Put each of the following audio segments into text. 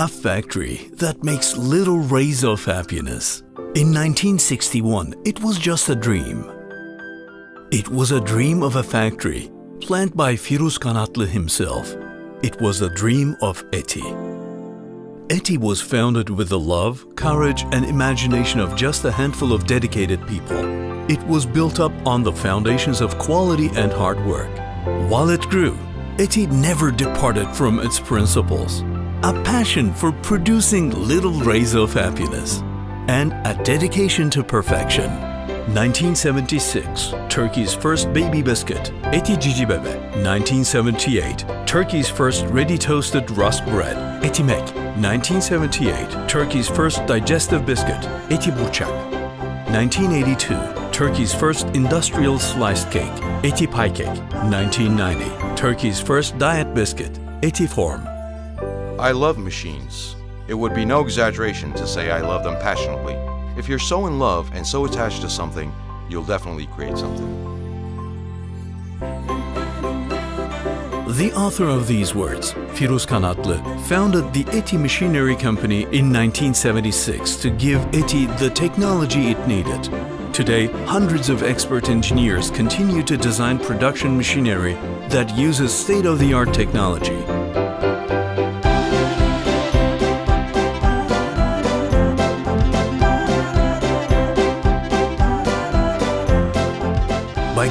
a factory that makes little rays of happiness. In 1961, it was just a dream. It was a dream of a factory planned by Firuz Kanatlı himself. It was a dream of Eti. Eti was founded with the love, courage and imagination of just a handful of dedicated people. It was built up on the foundations of quality and hard work. While it grew, Eti never departed from its principles. A passion for producing little rays of happiness and a dedication to perfection. 1976, Turkey's first baby biscuit, Eti Cici Bebe. 1978, Turkey's first ready-toasted rusk bread, Etimek. 1978, Turkey's first digestive biscuit, Eti Burçak. 1982, Turkey's first industrial sliced cake, Eti Pie Cake. 1990, Turkey's first diet biscuit, Eti Form. I love machines. It would be no exaggeration to say I love them passionately. If you're so in love and so attached to something, you'll definitely create something. The author of these words, Firuz Kanatlı, founded the Eti Machinery Company in 1976 to give Eti the technology it needed. Today, hundreds of expert engineers continue to design production machinery that uses state-of-the-art technology.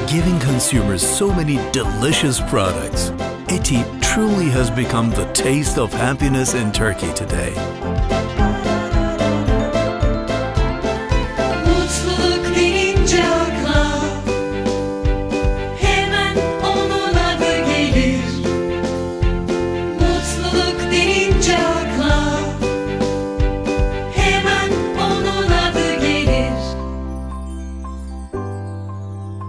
Giving consumers so many delicious products, Eti truly has become the taste of happiness in Turkey today.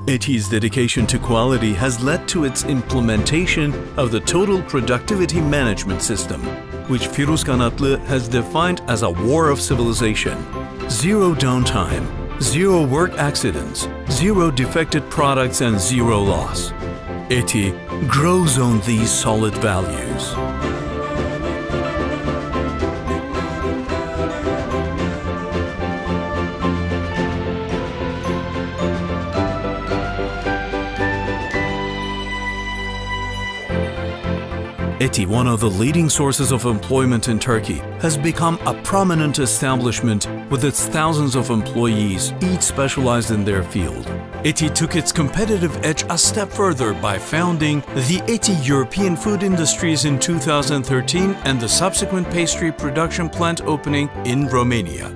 Eti's dedication to quality has led to its implementation of the Total Productivity Management System, which Firuz Kanatlı has defined as a war of civilization. Zero downtime, zero work accidents, zero defected products and zero loss. Eti grows on these solid values. Eti, one of the leading sources of employment in Turkey, has become a prominent establishment with its thousands of employees, each specialized in their field. Eti took its competitive edge a step further by founding the Eti European Food Industries in 2013 and the subsequent pastry production plant opening in Romania.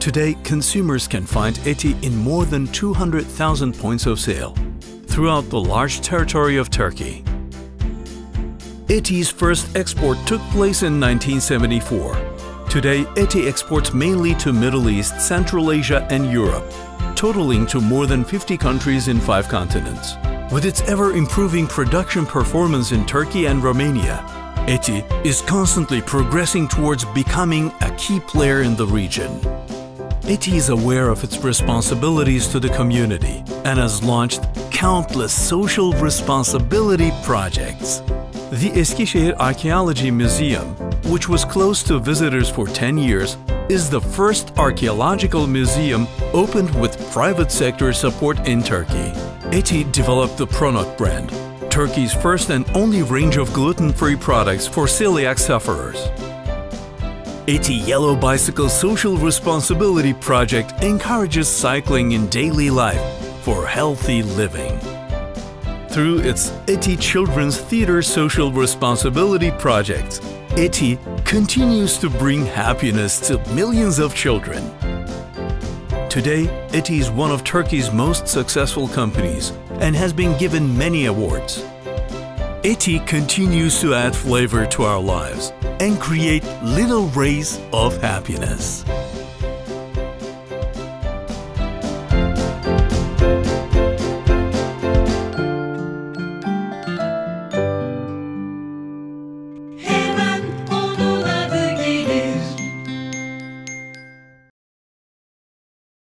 Today, consumers can find Eti in more than 200,000 points of sale throughout the large territory of Turkey. Eti's first export took place in 1974. Today, Eti exports mainly to Middle East, Central Asia and Europe, totaling to more than 50 countries in five continents. With its ever-improving production performance in Turkey and Romania, Eti is constantly progressing towards becoming a key player in the region. Eti is aware of its responsibilities to the community and has launched countless social responsibility projects. The Eskişehir Archaeology Museum, which was closed to visitors for 10 years, is the first archaeological museum opened with private sector support in Turkey. Eti developed the Pronot brand, Turkey's first and only range of gluten-free products for celiac sufferers. Eti Yellow Bicycle Social Responsibility Project encourages cycling in daily life for healthy living. Through its Eti Children's Theater Social Responsibility Project, Eti continues to bring happiness to millions of children. Today, Eti is one of Turkey's most successful companies and has been given many awards. Eti continues to add flavor to our lives and create little rays of happiness.